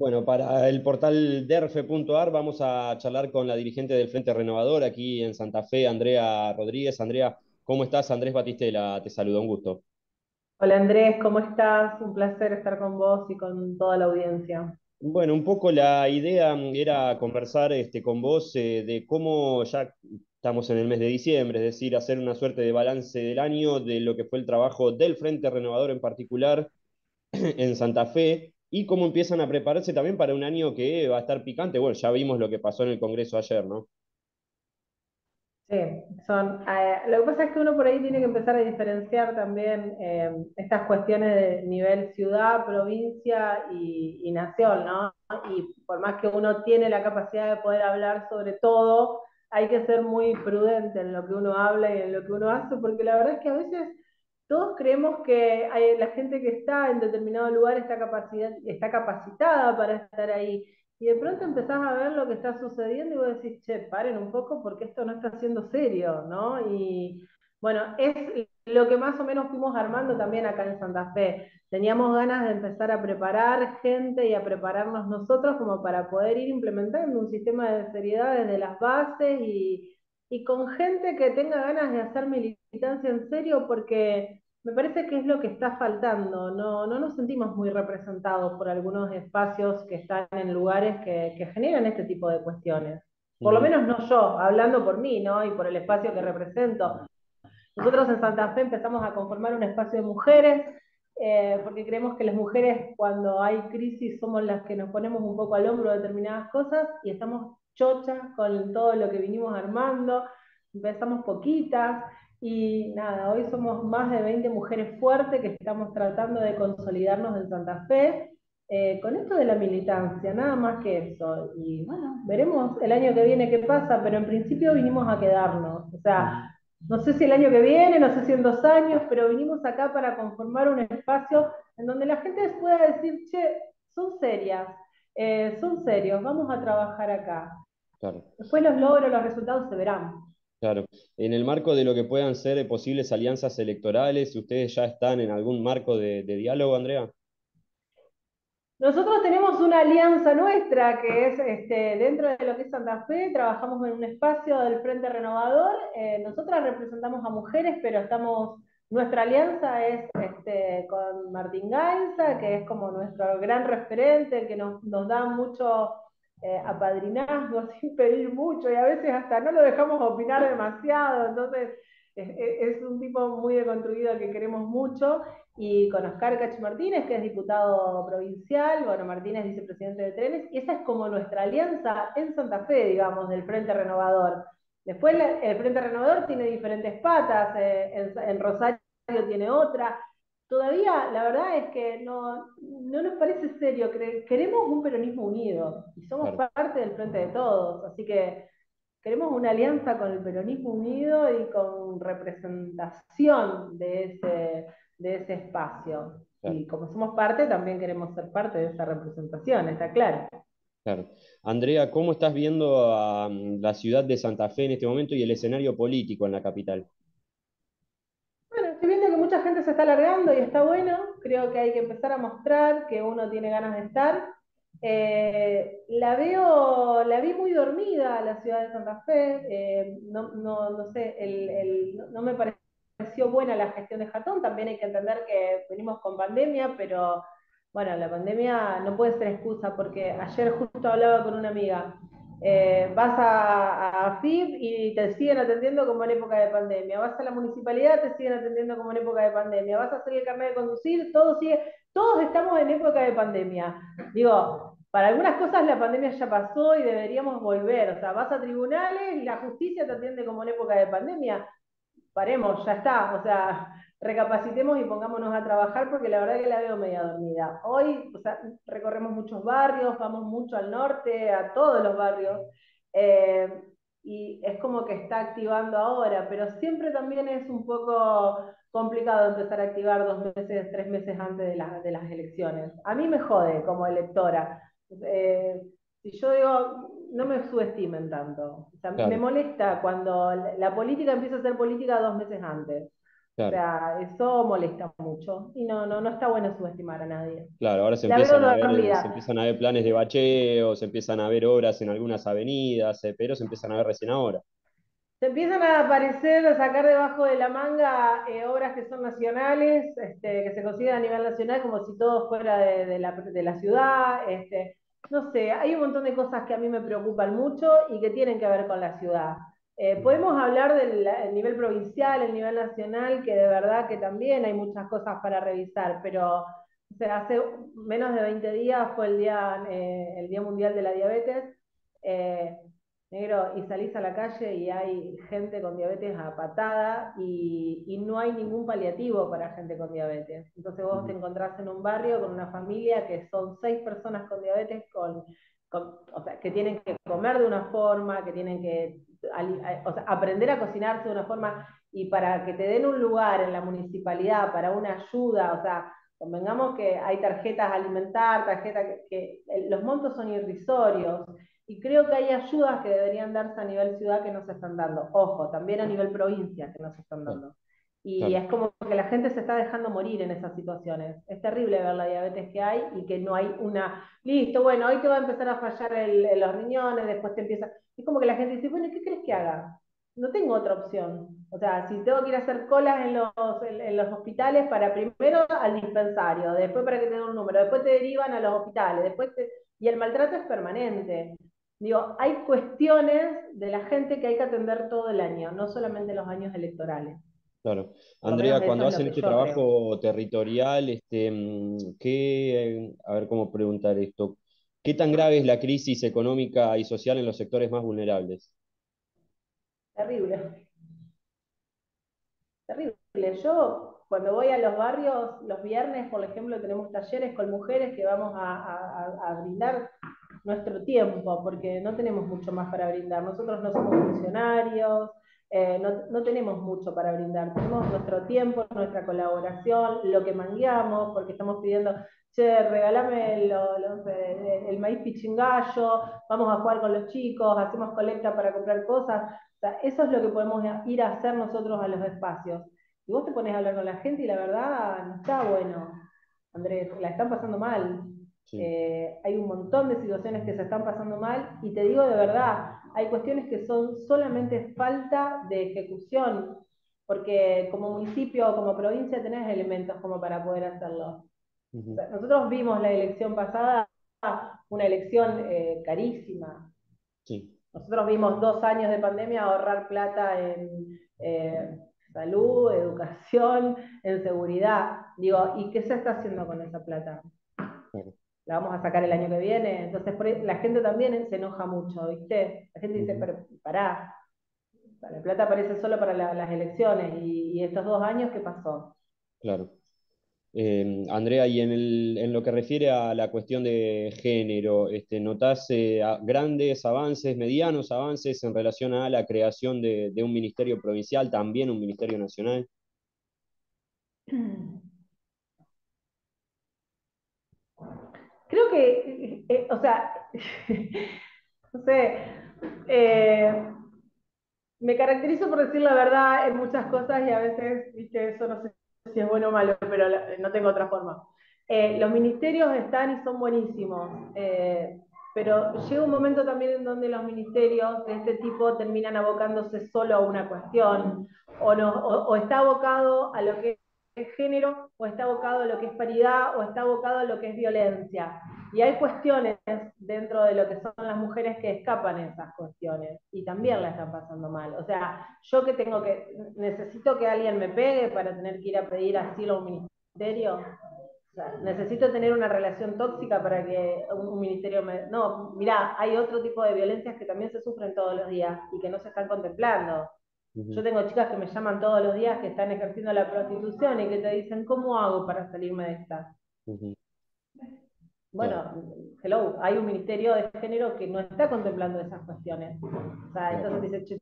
Bueno, para el portal derfe.ar vamos a charlar con la dirigente del Frente Renovador aquí en Santa Fe, Andrea Rodríguez. Andrea, ¿cómo estás? Andrés Batistela, te saludo, un gusto. Hola Andrés, ¿cómo estás? Un placer estar con vos y con toda la audiencia. Bueno, un poco la idea era conversar este, con vos eh, de cómo ya estamos en el mes de diciembre, es decir, hacer una suerte de balance del año de lo que fue el trabajo del Frente Renovador en particular en Santa Fe y cómo empiezan a prepararse también para un año que va a estar picante. Bueno, ya vimos lo que pasó en el Congreso ayer, ¿no? Sí, son, eh, lo que pasa es que uno por ahí tiene que empezar a diferenciar también eh, estas cuestiones de nivel ciudad, provincia y, y, nación, ¿no? Y por más que uno tiene la capacidad de poder hablar sobre todo, hay que ser muy prudente en lo que uno habla y en lo que uno hace, porque la verdad es que a veces todos creemos que hay, la gente que está en determinado lugar está, capacidad, está capacitada para estar ahí y de pronto empezás a ver lo que está sucediendo y vos decís, che, paren un poco porque esto no está siendo serio, ¿no? Y bueno, es lo que más o menos fuimos armando también acá en Santa Fe. Teníamos ganas de empezar a preparar gente y a prepararnos nosotros como para poder ir implementando un sistema de seriedad desde las bases y, y con gente que tenga ganas de hacer militancia en serio porque me parece que es lo que está faltando. No, no nos sentimos muy representados por algunos espacios que están en lugares que, que generan este tipo de cuestiones. Por lo menos no yo, hablando por mí, ¿no? Y por el espacio que represento. Nosotros en Santa Fe empezamos a conformar un espacio de mujeres, eh, porque creemos que las mujeres cuando hay crisis somos las que nos ponemos un poco al hombro determinadas cosas y estamos chochas con todo lo que vinimos armando, empezamos poquitas, y nada, hoy somos más de 20 mujeres fuertes que estamos tratando de consolidarnos en Santa Fe eh, con esto de la militancia, nada más que eso. Y bueno, veremos el año que viene qué pasa, pero en principio vinimos a quedarnos. O sea, no sé si el año que viene, no sé si en dos años, pero vinimos acá para conformar un espacio en donde la gente pueda decir, che, son serias, eh, son serios, vamos a trabajar acá. Después los logros, los resultados se verán. Claro. En el marco de lo que puedan ser posibles alianzas electorales, ¿ustedes ya están en algún marco de, diálogo, Andrea? Nosotros tenemos una alianza nuestra que es este, dentro de lo que es Santa Fe, trabajamos en un espacio del Frente Renovador. Eh, nosotras representamos a mujeres, pero estamos, nuestra alianza es este, con Martín Gainza, que es como nuestro gran referente, que nos, da mucho eh, apadrinazgo sin pedir mucho y a veces hasta no lo dejamos opinar demasiado, entonces es, un tipo muy deconstruido que queremos mucho y con Oscar Cach Martínez, que es diputado provincial, bueno, Martínez vicepresidente de Trenes, y esa es como nuestra alianza en Santa Fe, digamos, del Frente Renovador. Después el Frente Renovador tiene diferentes patas, eh, en Rosario tiene otra, todavía la verdad es que no, no nos parece serio. Queremos un peronismo unido y somos parte del frente de todos. Así que queremos una alianza con el peronismo unido y con representación de ese, de ese espacio. Y como somos parte, también queremos ser parte de esa representación, está claro. Claro. Andrea, ¿cómo estás viendo a mm, la ciudad de Santa Fe en este momento y el escenario político en la capital? Está alargando y está bueno. Creo que hay que empezar a mostrar que uno tiene ganas de estar. Eh, la veo, la vi muy dormida la ciudad de Santa Fe. Eh, no, no, no, sé, no me pareció buena la gestión de Jatón. También hay que entender que venimos con pandemia, pero bueno, la pandemia no puede ser excusa porque ayer justo hablaba con una amiga eh, vas a, a FIB y te siguen atendiendo como en época de pandemia, vas a la municipalidad, te siguen atendiendo como en época de pandemia, vas a hacer el carnet de conducir, todo sigue, todos estamos en época de pandemia. Digo, para algunas cosas la pandemia ya pasó y deberíamos volver, o sea, vas a tribunales y la justicia te atiende como en época de pandemia, paremos, ya está, o sea, recapacitemos y pongámonos a trabajar porque la verdad que la veo media dormida. Hoy o sea, recorremos muchos barrios, vamos mucho al norte, a todos los barrios, eh, y es como que está activando ahora, pero siempre también es un poco complicado empezar a activar dos meses, tres meses antes de, de las elecciones. A mí me jode como electora. Eh, si yo digo, no me subestimen tanto. O sea, Me molesta cuando la política empieza a ser política dos meses antes. O sea, eso molesta mucho y no, no, no está bueno subestimar a nadie. Claro, ahora se empiezan, a ver, se empiezan a ver planes de bacheo, se empiezan a ver obras en algunas avenidas, eh, pero se empiezan a ver recién ahora. Se empiezan a aparecer, a sacar debajo de la manga eh, obras que son nacionales, este, que se consiguen a nivel nacional como si todo fuera de, la, de la, ciudad. Este, no sé, hay un montón de cosas que a mí me preocupan mucho y que tienen que ver con la ciudad. Eh, podemos hablar del nivel provincial, el nivel nacional, que de verdad que también hay muchas cosas para revisar, pero hace menos de 20 días fue el Día, eh, el día Mundial de la Diabetes negro, y salís a la calle y hay gente con diabetes a patada y, y, no hay ningún paliativo para gente con diabetes. Entonces vos te encontrás en un barrio con una familia que son seis personas con diabetes con, o sea, que tienen que comer de una forma, que tienen que o sea, aprender a cocinarse de una forma y para que te den un lugar en la municipalidad para una ayuda, o sea, convengamos que hay tarjetas alimentar, tarjetas que, que los montos son irrisorios y creo que hay ayudas que deberían darse a nivel ciudad que no se están dando. Ojo, también a nivel provincia que no se están dando. Y es como que la gente se está dejando morir en esas situaciones. Es terrible ver la diabetes que hay y que no hay una, listo, bueno, hoy te va a empezar a fallar el, los riñones, después te empieza... Es como que la gente dice, bueno, ¿qué crees que haga? No tengo otra opción. O sea, si tengo que ir a hacer colas en los, en, los hospitales para primero al dispensario, después para que te den un número, después te derivan a los hospitales, después y el maltrato es permanente. Digo, hay cuestiones de la gente que hay que atender todo el año, no solamente los años electorales. Claro. Andrea, cuando hacen este trabajo territorial, este, mm, ¿qué, a ver cómo preguntar esto, ¿qué tan grave es la crisis económica y social en los sectores más vulnerables? Terrible. Terrible. Yo, cuando voy a los barrios, los viernes, por ejemplo, tenemos talleres con mujeres que vamos a brindar nuestro tiempo, porque no tenemos mucho más para brindar. Nosotros no somos funcionarios, eh, no, no, tenemos mucho para brindar. Tenemos nuestro tiempo, nuestra colaboración, lo que mangueamos, porque estamos pidiendo, che, regálame el maíz pichingallo, vamos a jugar con los chicos, hacemos colecta para comprar cosas. eso es lo que podemos ir a hacer nosotros a los espacios. Y vos te pones a hablar con la gente y la verdad no está bueno, Andrés, la están pasando mal. Eh, hay un montón de situaciones que se están pasando mal y te digo de verdad, hay cuestiones que son solamente falta de ejecución, porque como municipio o como provincia tenés elementos como para poder hacerlo. nosotros vimos la elección pasada, una elección eh, carísima. Nosotros vimos dos años de pandemia ahorrar plata en eh, salud, educación, en seguridad. Digo, ¿y qué se está haciendo con esa plata? La vamos a sacar el año que viene. Entonces, la gente también se enoja mucho, ¿viste? La gente dice, pero pará, la plata aparece solo para las elecciones y, estos dos años, ¿qué pasó? Claro. Eh, Andrea, y en, lo que refiere a la cuestión de género, este, ¿notás eh, grandes avances, medianos avances en relación a la creación de, de un ministerio provincial, también un ministerio nacional? creo que, eh, eh, o sea, no sé, eh, me caracterizo por decir la verdad en muchas cosas y a veces, viste, eso no sé si es bueno o malo, pero no tengo otra forma. los ministerios están y son buenísimos, pero llega un momento también en donde los ministerios de este tipo terminan abocándose solo a una cuestión o, no, o está abocado a lo que género, o está abocado a lo que es paridad, o está abocado a lo que es violencia. Y hay cuestiones dentro de lo que son las mujeres que escapan esas cuestiones y también la están pasando mal. O sea, yo que tengo que, necesito que alguien me pegue para tener que ir a pedir asilo a un ministerio. necesito tener una relación tóxica para que un, ministerio me... No, mirá, hay otro tipo de violencias que también se sufren todos los días y que no se están contemplando. Yo tengo chicas que me llaman todos los días que están ejerciendo la prostitución y que te dicen, ¿cómo hago para salirme de esta? Bueno, hello, hay un ministerio de género que no está contemplando esas cuestiones. O sea, entonces dice,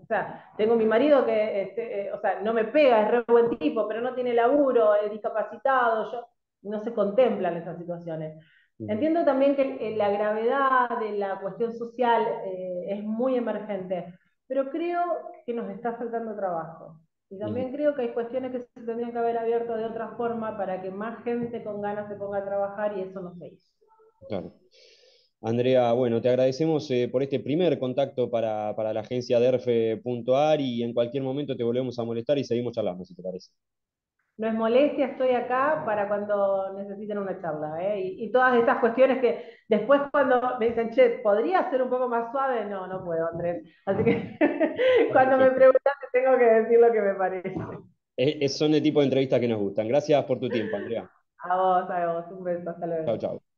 o sea, tengo mi marido que, este, eh, o sea, no me pega, es re buen tipo, pero no tiene laburo, es discapacitado, yo, no se contemplan esas situaciones. Entiendo también que eh, la gravedad de la cuestión social eh, es muy emergente pero creo que nos está faltando trabajo. Y también creo que hay cuestiones que se tendrían que haber abierto de otra forma para que más gente con ganas se ponga a trabajar y eso no se hizo. Claro. Andrea, bueno, te agradecemos eh, por este primer contacto para, para la agencia derfe.ar y en cualquier momento te volvemos a molestar y seguimos charlando, si te parece. No es molestia, estoy acá para cuando necesiten una charla. ¿eh? Y, y, todas estas cuestiones que después cuando me dicen, che, ¿podría ser un poco más suave? No, no puedo, Andrés. Así que cuando me preguntan, tengo que decir lo que me parece. Es, son el tipo de entrevistas que nos gustan. Gracias por tu tiempo, Andrea. A vos, a vos. Un beso. Hasta luego. Chao, chao.